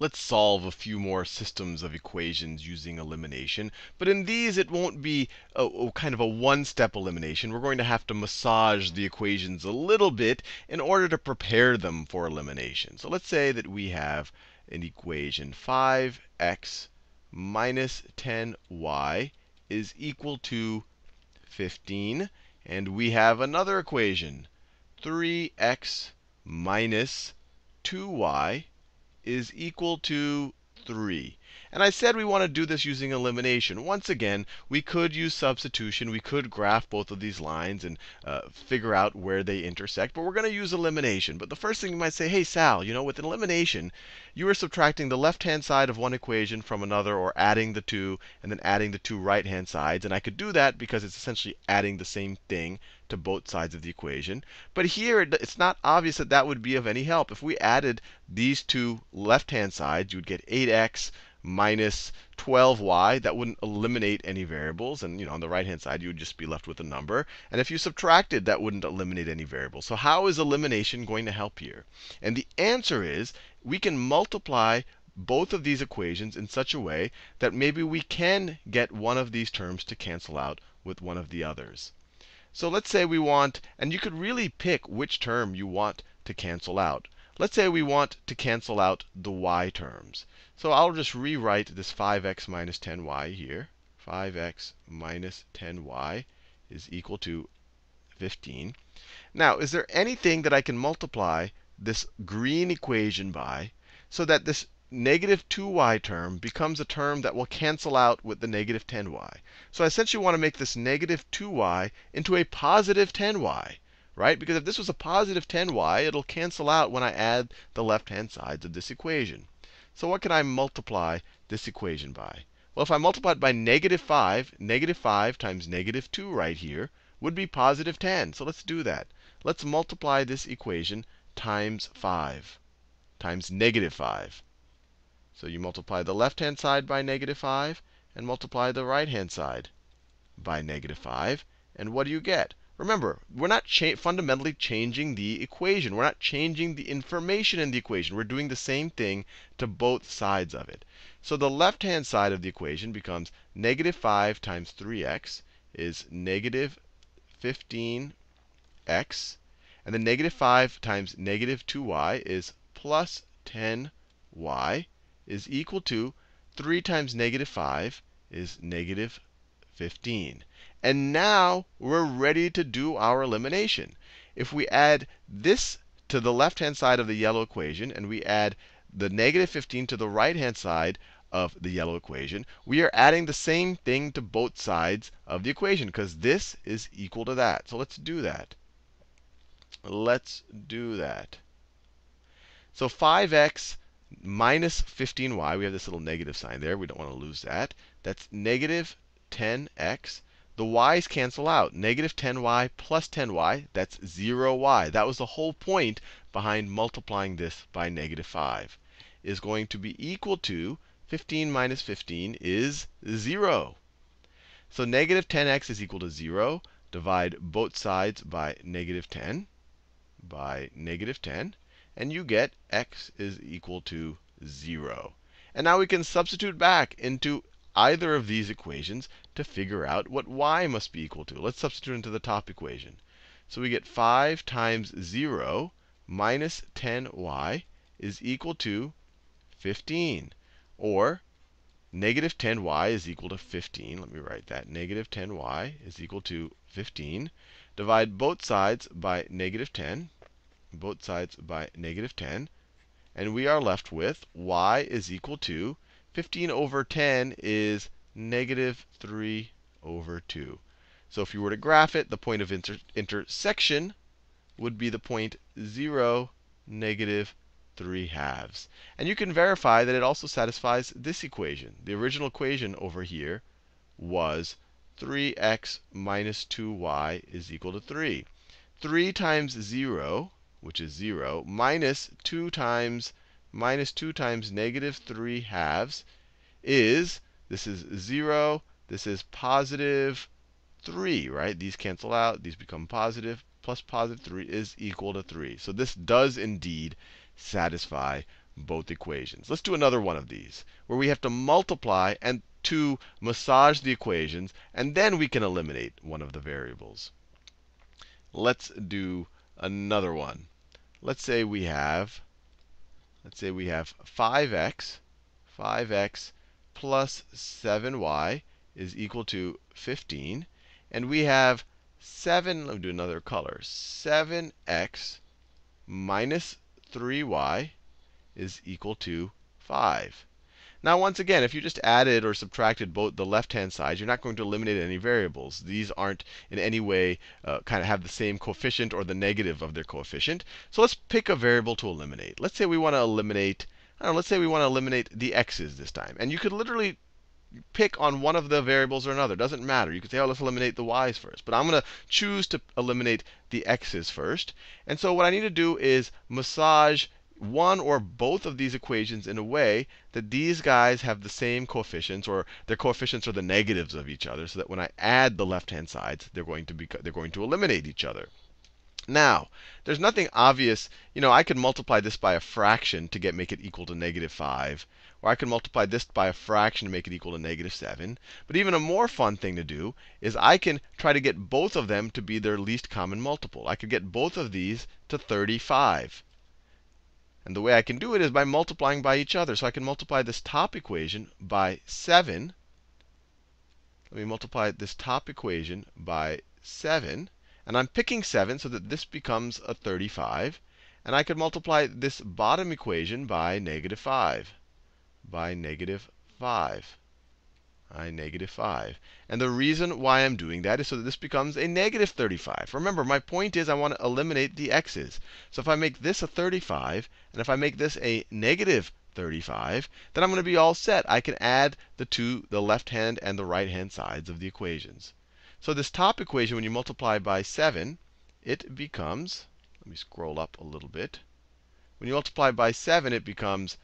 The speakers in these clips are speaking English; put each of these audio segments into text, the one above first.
let's solve a few more systems of equations using elimination. But in these, it won't be a, a kind of a one-step elimination. We're going to have to massage the equations a little bit in order to prepare them for elimination. So let's say that we have an equation 5x minus 10y is equal to 15. And we have another equation, 3x minus 2y is equal to 3. And I said we want to do this using elimination. Once again, we could use substitution. We could graph both of these lines and uh, figure out where they intersect. But we're going to use elimination. But the first thing you might say, hey, Sal, you know, with elimination, you are subtracting the left-hand side of one equation from another, or adding the two, and then adding the two right-hand sides. And I could do that because it's essentially adding the same thing to both sides of the equation. But here, it's not obvious that that would be of any help. If we added these two left-hand sides, you would get 8x minus 12y. That wouldn't eliminate any variables. And you know, on the right-hand side, you would just be left with a number. And if you subtracted, that wouldn't eliminate any variables. So how is elimination going to help here? And the answer is we can multiply both of these equations in such a way that maybe we can get one of these terms to cancel out with one of the others. So let's say we want, and you could really pick which term you want to cancel out. Let's say we want to cancel out the y terms. So I'll just rewrite this 5x minus 10y here. 5x minus 10y is equal to 15. Now, is there anything that I can multiply this green equation by so that this negative 2y term becomes a term that will cancel out with the negative 10y. So I essentially want to make this negative 2y into a positive 10y, right? Because if this was a positive 10y, it'll cancel out when I add the left-hand sides of this equation. So what can I multiply this equation by? Well, if I multiply it by negative 5, negative 5 times negative 2 right here would be positive 10. So let's do that. Let's multiply this equation times 5 times negative 5. So you multiply the left-hand side by negative 5 and multiply the right-hand side by negative 5. And what do you get? Remember, we're not cha fundamentally changing the equation. We're not changing the information in the equation. We're doing the same thing to both sides of it. So the left-hand side of the equation becomes negative 5 times 3x is negative 15x. And then negative 5 times negative 2y is plus 10y is equal to 3 times negative 5 is negative 15. And now we're ready to do our elimination. If we add this to the left-hand side of the yellow equation, and we add the negative 15 to the right-hand side of the yellow equation, we are adding the same thing to both sides of the equation, because this is equal to that. So let's do that. Let's do that. So 5x minus 15y. We have this little negative sign there. We don't want to lose that. That's negative 10x. The y's cancel out. Negative 10y plus 10y, that's 0y. That was the whole point behind multiplying this by negative 5. Is going to be equal to 15 minus 15 is 0. So negative 10x is equal to 0. Divide both sides by negative 10 by negative 10 and you get x is equal to 0. And now we can substitute back into either of these equations to figure out what y must be equal to. Let's substitute into the top equation. So we get 5 times 0 minus 10y is equal to 15. Or negative 10y is equal to 15. Let me write that. Negative 10y is equal to 15. Divide both sides by negative 10 both sides by negative 10. And we are left with y is equal to 15 over 10 is negative 3 over 2. So if you were to graph it, the point of inter intersection would be the point 0, negative 3 halves. And you can verify that it also satisfies this equation. The original equation over here was 3x minus 2y is equal to 3. 3 times 0 which is 0, minus 2 times minus 2 times negative 3 halves is, this is 0, this is positive 3, right? These cancel out, these become positive, plus positive 3 is equal to 3. So this does indeed satisfy both equations. Let's do another one of these, where we have to multiply and to massage the equations, and then we can eliminate one of the variables. Let's do another one. Let's say we have, let's say we have 5x, 5x plus 7y is equal to 15. And we have 7, let me do another color, 7x minus 3y is equal to 5. Now, once again, if you just added or subtracted both the left-hand sides, you're not going to eliminate any variables. These aren't in any way uh, kind of have the same coefficient or the negative of their coefficient. So let's pick a variable to eliminate. Let's say we want to eliminate, I don't know, let's say we want to eliminate the x's this time. And you could literally pick on one of the variables or another. Doesn't matter. You could say, oh, let's eliminate the y's first. But I'm going to choose to eliminate the x's first. And so what I need to do is massage one or both of these equations in a way that these guys have the same coefficients, or their coefficients are the negatives of each other, so that when I add the left-hand sides, they're going to be they're going to eliminate each other. Now, there's nothing obvious. You know, I could multiply this by a fraction to get make it equal to negative 5. Or I could multiply this by a fraction to make it equal to negative 7. But even a more fun thing to do is I can try to get both of them to be their least common multiple. I could get both of these to 35. And the way I can do it is by multiplying by each other. So I can multiply this top equation by 7. Let me multiply this top equation by 7. And I'm picking 7 so that this becomes a 35. And I could multiply this bottom equation by negative 5 by negative 5. I negative 5. And the reason why I'm doing that is so that this becomes a negative 35. Remember, my point is I want to eliminate the x's. So if I make this a 35, and if I make this a negative 35, then I'm going to be all set. I can add the two, the left hand and the right hand sides of the equations. So this top equation, when you multiply by 7, it becomes, let me scroll up a little bit. When you multiply by 7, it becomes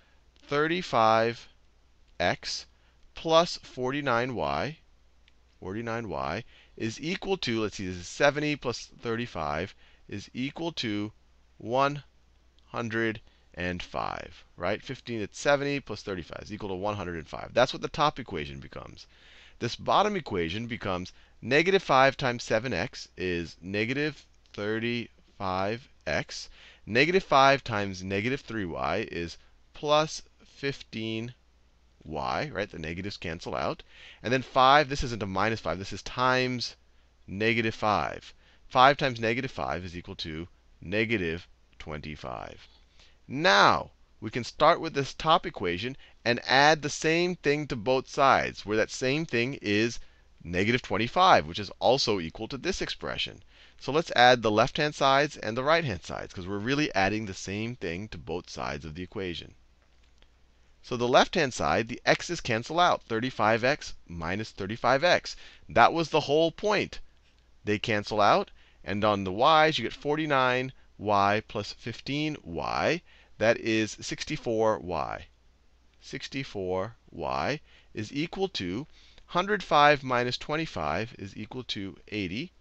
35x plus 49y, 49y is equal to, let's see, this is 70 plus 35 is equal to 105, right? 15 at 70 plus 35 is equal to 105. That's what the top equation becomes. This bottom equation becomes negative 5 times 7x is negative 35x. Negative 5 times negative 3y is plus 15y, right? The negatives cancel out. And then 5, this isn't a minus 5, this is times negative 5. 5 times negative 5 is equal to negative 25. Now, we can start with this top equation and add the same thing to both sides, where that same thing is negative 25, which is also equal to this expression. So let's add the left-hand sides and the right-hand sides, because we're really adding the same thing to both sides of the equation. So the left-hand side, the x's cancel out. 35x minus 35x. That was the whole point. They cancel out. And on the y's, you get 49y plus 15y. That is 64y. 64y is equal to 105 minus 25 is equal to 80.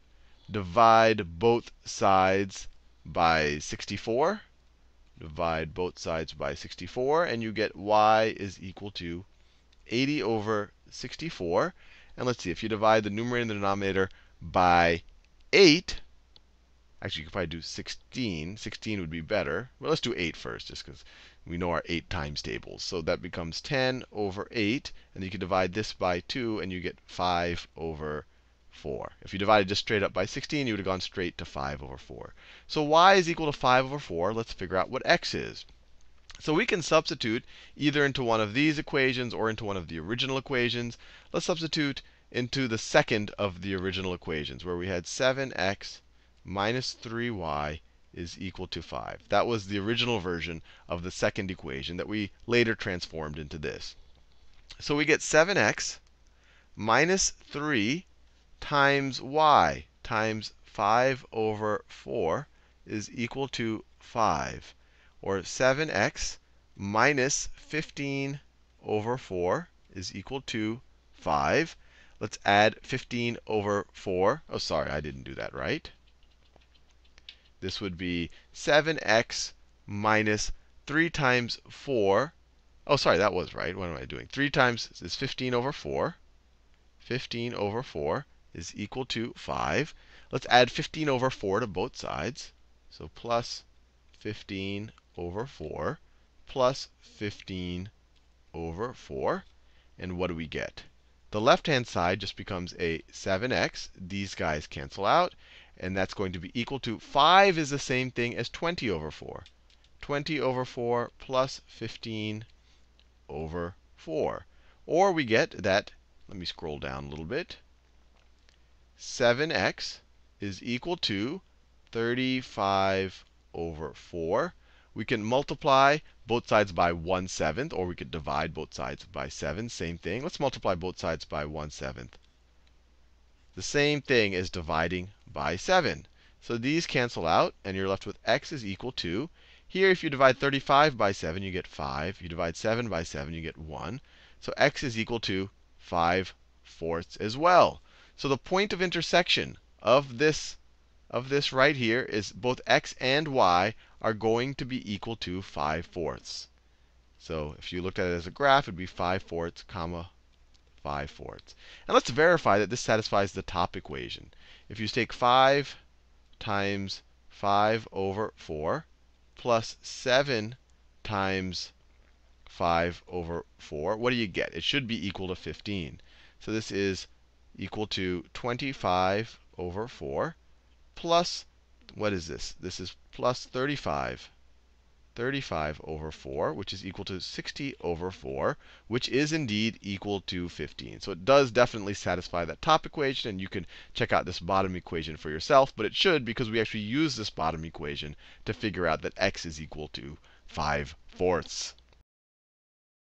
Divide both sides by 64 divide both sides by 64, and you get y is equal to 80 over 64. And let's see, if you divide the numerator and the denominator by 8, actually, you could probably do 16. 16 would be better. Well, let's do 8 first, just because we know our 8 times tables. So that becomes 10 over 8. And you can divide this by 2, and you get 5 over 4. If you divided just straight up by 16, you would have gone straight to 5 over 4. So y is equal to 5 over 4. Let's figure out what x is. So we can substitute either into one of these equations or into one of the original equations. Let's substitute into the second of the original equations, where we had 7x minus 3y is equal to 5. That was the original version of the second equation that we later transformed into this. So we get 7x minus 3 times y times 5 over 4 is equal to 5. Or 7x minus 15 over 4 is equal to 5. Let's add 15 over 4. Oh, sorry, I didn't do that right. This would be 7x minus 3 times 4. Oh, sorry, that was right. What am I doing? 3 times is 15 over 4. 15 over 4 is equal to 5. Let's add 15 over 4 to both sides. So plus 15 over 4 plus 15 over 4. And what do we get? The left-hand side just becomes a 7x. These guys cancel out. And that's going to be equal to 5 is the same thing as 20 over 4. 20 over 4 plus 15 over 4. Or we get that, let me scroll down a little bit. 7x is equal to 35 over 4. We can multiply both sides by 1 seventh, or we could divide both sides by 7. Same thing. Let's multiply both sides by 1 seventh. The same thing as dividing by 7. So these cancel out, and you're left with x is equal to. Here, if you divide 35 by 7, you get 5. You divide 7 by 7, you get 1. So x is equal to 5 fourths as well. So the point of intersection of this of this right here is both x and y are going to be equal to 5 fourths. So if you looked at it as a graph, it would be 5 fourths, comma, 5 fourths. And let's verify that this satisfies the top equation. If you take 5 times 5 over 4 plus 7 times 5 over 4, what do you get? It should be equal to 15. So this is equal to 25 over 4 plus, what is this? This is plus 35. 35 over 4, which is equal to 60 over 4, which is indeed equal to 15. So it does definitely satisfy that top equation, and you can check out this bottom equation for yourself. But it should, because we actually use this bottom equation to figure out that x is equal to 5 fourths.